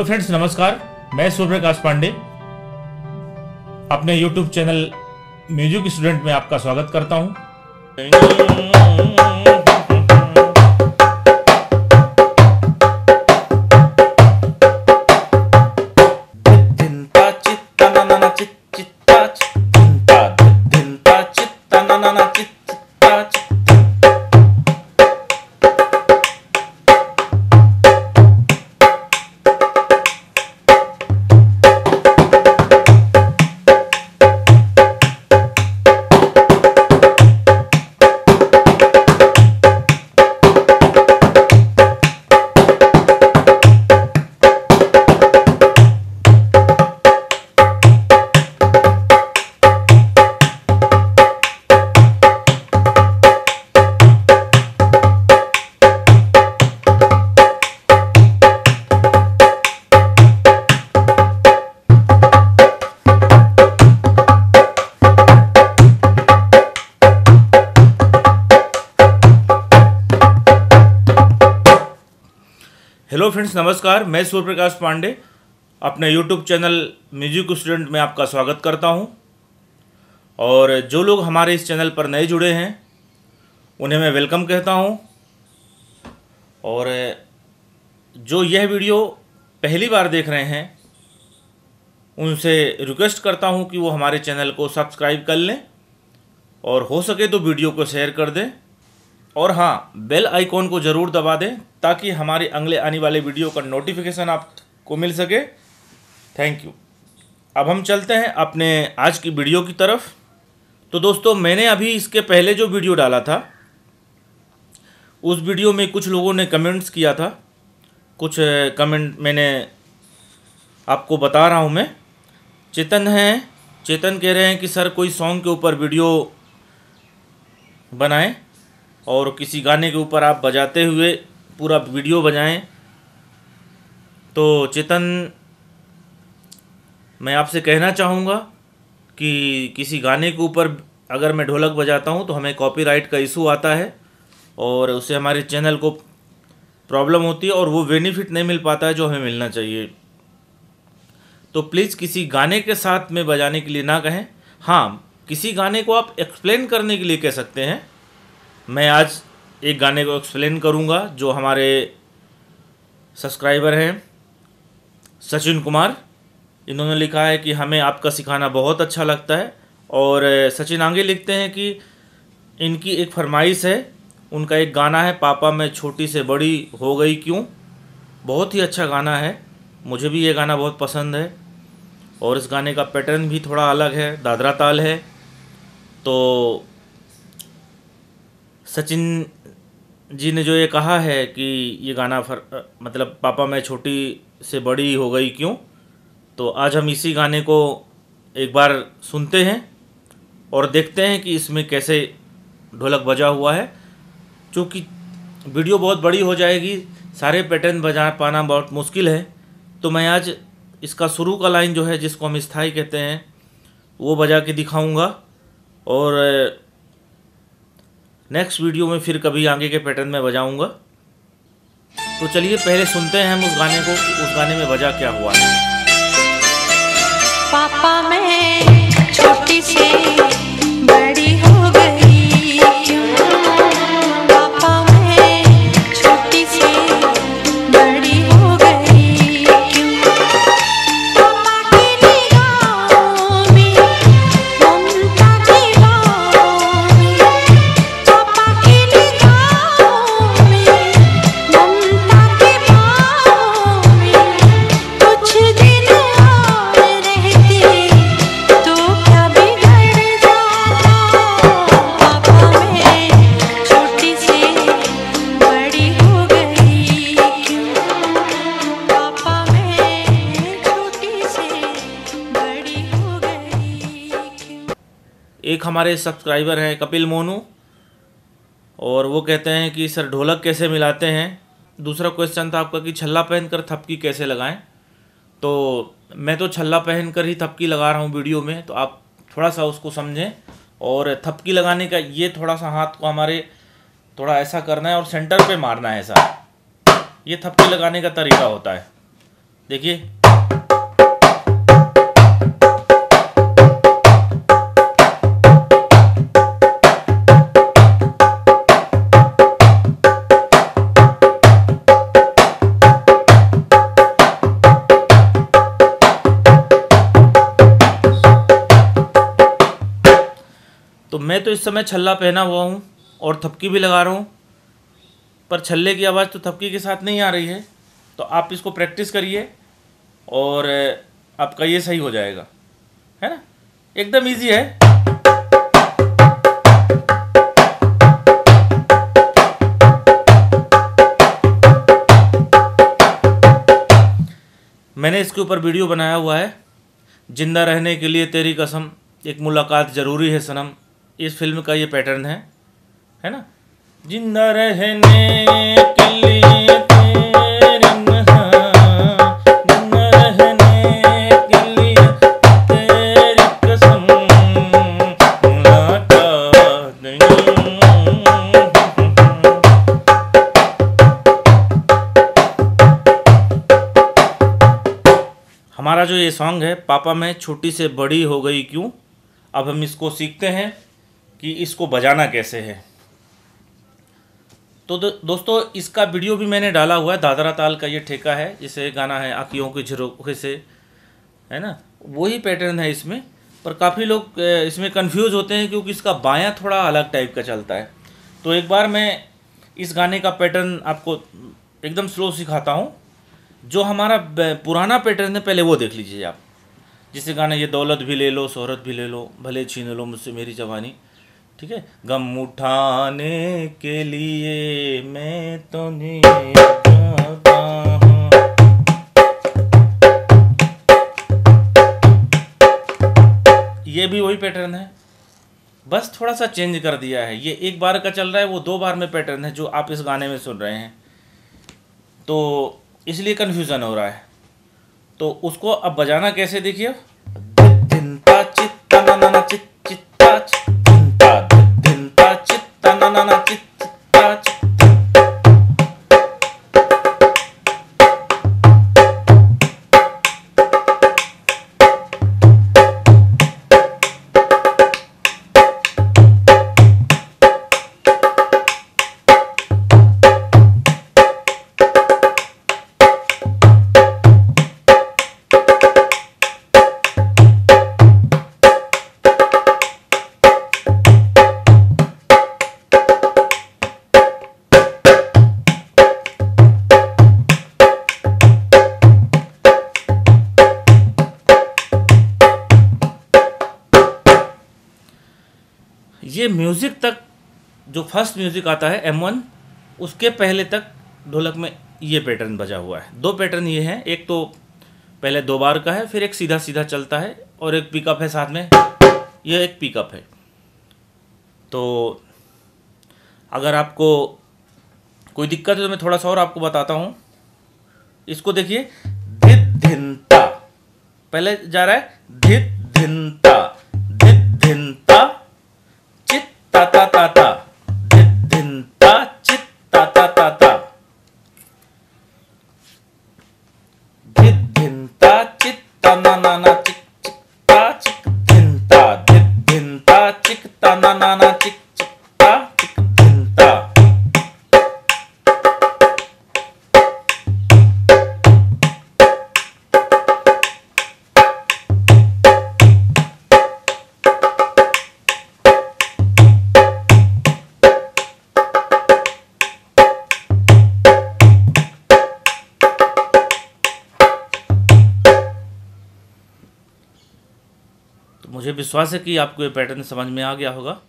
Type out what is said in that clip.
Hello friends नमस्कार। मैं सूर्यप्रकाश पांडे। अपने यूट्यूब चैनल म्यूज़िक स्टूडेंट में आपका स्वागत करता हूँ। फ्रेंड्स, नमस्कार। मैं सूर्य प्रकाश पांडे। अपने यूट्यूब चैनल म्यूज़िक स्टूडेंट में आपका स्वागत करता हूँ। और जो लोग हमारे इस चैनल पर नए जुड़े हैं, उन्हें मैं वेलकम कहता हूँ। और जो यह वीडियो पहली बार देख रहे हैं, उनसे रिक्वेस्ट करता हूँ कि वो हमारे चैनल को सब्सक्राइब कर लें और हो सके तो वीडियो को शेयर कर दें। और हाँ बेल आइकॉन को ज़रूर दबा दें ताकि हमारे अगले आने वाले वीडियो का नोटिफिकेशन आपको मिल सके। थैंक यू अब हम चलते हैं अपने आज की वीडियो की तरफ़। तो दोस्तों, मैंने अभी इसके पहले जो वीडियो डाला था, उस वीडियो में कुछ लोगों ने कमेंट्स किया था। कुछ कमेंट मैंने आपको बता रहा हूँ मैं। चेतन है, चेतन कह रहे हैं कि, सर, कोई सॉन्ग के ऊपर वीडियो बनाएँ। और किसी गाने के ऊपर आप बजाते हुए पूरा वीडियो बजाएँ। तो चेतन, मैं आपसे कहना चाहूँगा कि किसी गाने के ऊपर अगर मैं ढोलक बजाता हूँ तो हमें कॉपीराइट का इशू आता है और उससे हमारे चैनल को प्रॉब्लम होती है और वो बेनिफिट नहीं मिल पाता है जो हमें मिलना चाहिए। तो प्लीज़ किसी गाने के साथ में बजाने के लिए ना कहें। हाँ किसी गाने को आप एक्सप्लेन करने के लिए कह सकते हैं। मैं आज एक गाने को एक्सप्लेन करूँगा, जो हमारे सब्सक्राइबर हैं, सचिन कुमार। इन्होंने लिखा है कि हमें आपका सिखाना बहुत अच्छा लगता है, और सचिन आगे लिखते हैं कि इनकी एक फरमाइश है, उनका एक गाना है, पापा मैं छोटी से बड़ी हो गई क्यों? बहुत ही अच्छा गाना है, मुझे भी ये गाना बहुत पसंद है, और इस गाने का पैटर्न भी थोड़ा अलग है, दादरा ताल है तो सचिन जी ने जो ये कहा है कि ये गाना फर मतलब पापा मैं छोटी से बड़ी हो गई क्यों? तो आज हम इसी गाने को एक बार सुनते हैं और देखते हैं कि इसमें कैसे ढोलक बजा हुआ है। चूँकि वीडियो बहुत बड़ी हो जाएगी, सारे पैटर्न बजा पाना बहुत मुश्किल है तो मैं आज इसका शुरू का लाइन जो है, जिसको हम स्थायी कहते हैं, वो बजा के दिखाऊँगा। और नेक्स्ट वीडियो में फिर कभी आगे के पैटर्न में बजाऊँगा। तो चलिए पहले सुनते हैं हम उस गाने को, उस गाने में बजा क्या हुआ। है पापा मैं छोटी से एक हमारे सब्सक्राइबर हैं कपिल मोनू, और वो कहते हैं कि, सर, ढोलक कैसे मिलाते हैं? दूसरा क्वेश्चन था आपका कि, छल्ला पहन कर थपकी कैसे लगाएँ? तो मैं तो छल्ला पहन कर ही थपकी लगा रहा हूँ वीडियो में तो आप थोड़ा सा उसको समझें। और थपकी लगाने का ये थोड़ा सा हाथ को हमारे थोड़ा ऐसा करना है और सेंटर पे मारना है ऐसा। ये थपकी लगाने का तरीका होता है। देखिए। तो मैं तो इस समय छल्ला पहना हुआ हूँ और थपकी भी लगा रहा हूँ। पर छल्ले की आवाज़ तो थपकी के साथ नहीं आ रही है। तो आप इसको प्रैक्टिस करिए और आपका ये सही हो जाएगा। है ना? एकदम इजी है। मैंने इसके ऊपर वीडियो बनाया हुआ है। ज़िंदा रहने के लिए तेरी कसम, एक मुलाकात ज़रूरी है सनम। इस फ़िल्म का ये पैटर्न है है ना? ज़िंदा रहने के लिए। हमारा जो ये सॉन्ग है, पापा मैं छोटी से बड़ी हो गई क्यों? अब हम इसको सीखते हैं। कि इसको बजाना कैसे है। तो दो, दोस्तों इसका वीडियो भी मैंने डाला हुआ है। दादरा ताल का ये ठेका है जिसे गाना है आँखियों के झरोखे से है ना? वही पैटर्न है इसमें पर काफ़ी लोग इसमें कंफ्यूज होते हैं क्योंकि इसका बायां थोड़ा अलग टाइप का चलता है। तो एक बार मैं इस गाने का पैटर्न आपको एकदम स्लो सिखाता हूँ। जो हमारा पुराना पैटर्न है पहले वो देख लीजिए आप। जिसे गाना ये दौलत भी ले लो शहरत भी ले लो भले छीन लो मुझसे मेरी जवानी। ठीक है? गम उठाने के लिए मैं तो नहीं जाता ये भी वही पैटर्न है। बस थोड़ा सा चेंज कर दिया है। ये एक बार का चल रहा है, वो दो बार में पैटर्न है, जो आप इस गाने में सुन रहे हैं। तो इसलिए कन्फ्यूज़न हो रहा है। तो उसको अब बजाना कैसे देखिए? ये म्यूज़िक तक, जो फ़र्स्ट म्यूज़िक आता है एम वन उसके पहले तक ढोलक में ये पैटर्न बजा हुआ है। दो पैटर्न ये हैं, एक तो पहले दो बार का है, फिर एक सीधा सीधा चलता है, और एक पिकअप है साथ में। ये एक पिकअप है। तो अगर आपको कोई दिक्कत है तो मैं थोड़ा सा और आपको बताता हूँ। इसको देखिए धित धिनता पहले जा रहा है धित धिनता धित धिनता मुझे विश्वास है कि आपको ये पैटर्न समझ में आ गया होगा।